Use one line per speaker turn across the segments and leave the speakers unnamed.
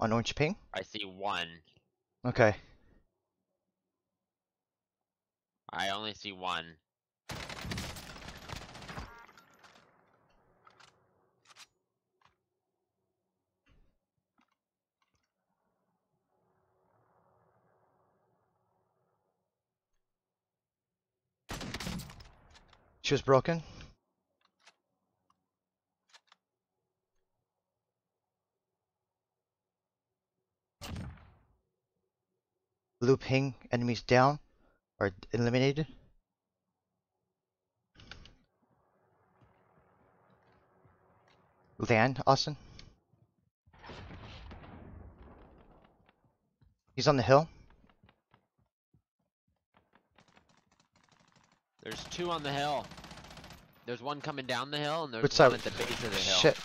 on orange ping.
I see one.
Okay.
I only see one.
She was broken. Blue ping, enemies down or eliminated. Land, Austin. He's on the hill.
There's two on the hill. There's one coming down the hill, and there's
Which
one
side?
at the base of the hill.
Shit.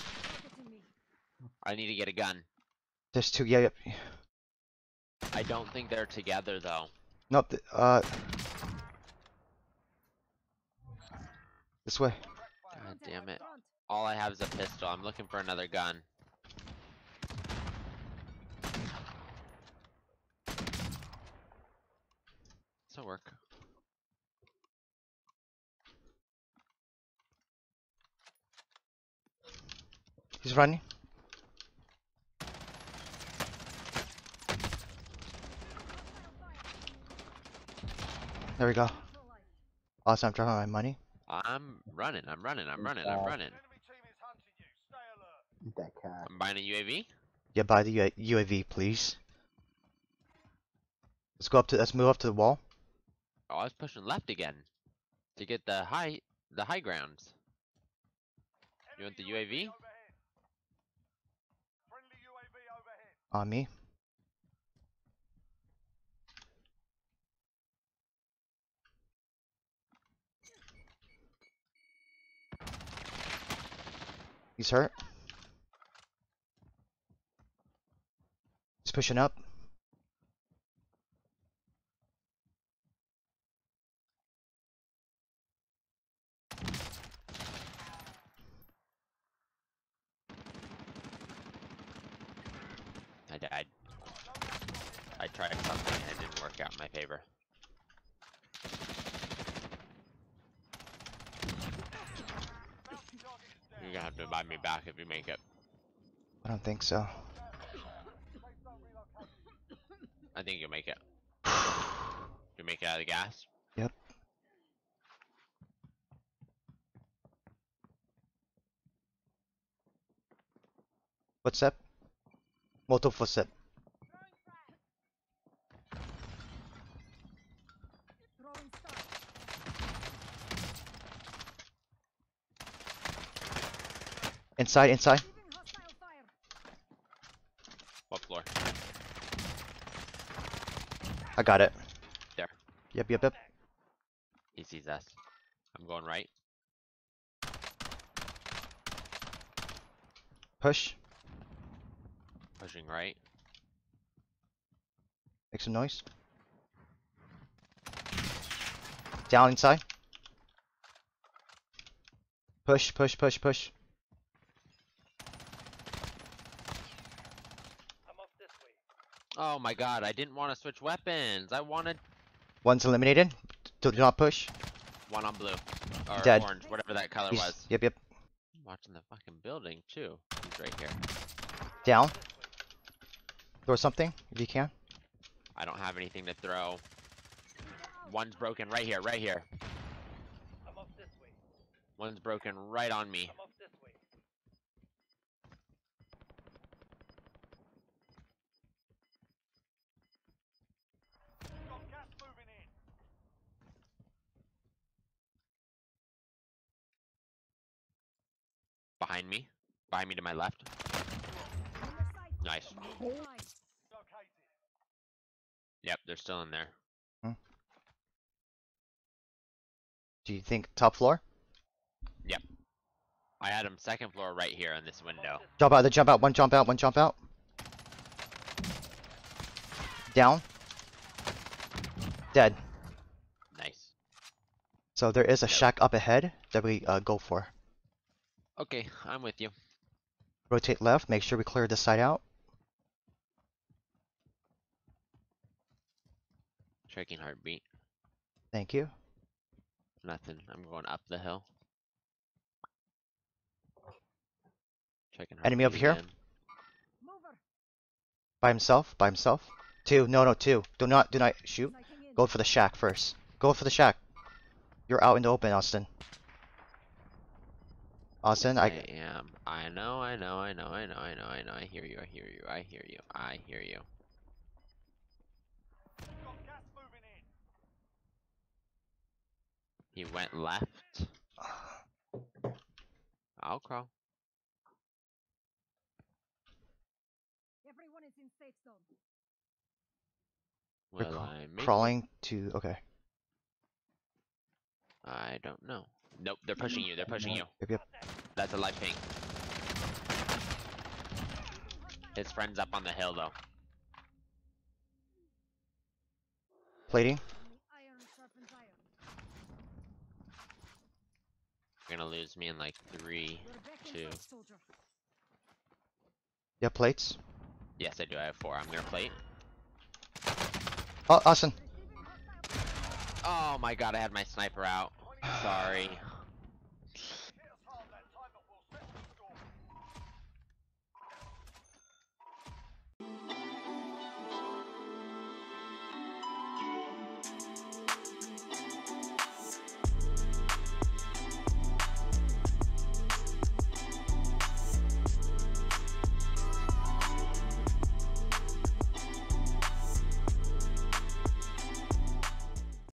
I need to get a gun.
There's two. Yeah, yep.
I don't think they're together though.
Nope. th- Uh. This way.
God damn it. All I have is a pistol. I'm looking for another gun. This'll work.
He's running. There we go. Awesome. I'm dropping my money.
I'm running, I'm running, I'm running, I'm
job.
running.
That cat.
I'm buying a UAV.
Yeah, buy the UAV, please. Let's go up to. Let's move up to the wall.
Oh, I was pushing left again. To get the high the high grounds. You want the UAV?
On me. He's hurt. He's pushing up.
I died. I tried something and it didn't work out in my favor. Gonna have to buy me back if you make it.
I don't think so.
I think you'll make it. You make it out of the gas?
Yep. Footstep. Multiple footstep. Inside, inside.
What floor?
I got it.
There.
Yep, yep, yep.
He sees us. I'm going right.
Push.
Pushing right.
Make some noise. Down inside. Push, push, push, push.
Oh my god, I didn't want to switch weapons. I wanted
One's eliminated. Do do not push.
one on blue. Or
Dead.
orange, whatever that color
He's-
was.
Yep, yep.
watching the fucking building too. He's right here.
Down. Throw something if you can.
I don't have anything to throw. One's broken right here, right here. I'm up this way. One's broken right on me. Behind me. Behind me to my left. Nice. Yep, they're still in there.
Do you think top floor? Yep.
I had him second floor right here on this window.
Jump out, the jump out, one jump out, one jump out. Down. Dead.
Nice.
So there is a shack up ahead that we uh, go for.
Okay, I'm with you.
Rotate left, make sure we clear this side out.
Checking heartbeat.
Thank you.
Nothing. I'm going up the hill. Checking
Enemy over
again.
here.
By himself. By himself. Two. No, no, two. Do not, do not shoot. Go for the shack first. Go for the shack. You're out in the open, Austin. Austin, I,
I am. I know, I know, I know, I know, I know, I know. I hear you, I hear you, I hear you, I hear you. He went left. I'll crawl.
Everyone is in safe zone.
They're
I make
crawling to, okay.
I don't know. Nope, they're pushing you, they're pushing you.
Yep, yep.
That's a light ping. His friend's up on the hill though.
Plating.
Only iron sharpens iron.
You're gonna lose me in like three.
You're back in
Two.
touch, soldier.
You have plates?
Yes, I do. I have four. I'm gonna plate.
Oh, Austin.
Oh my god, I had my sniper out. Sorry.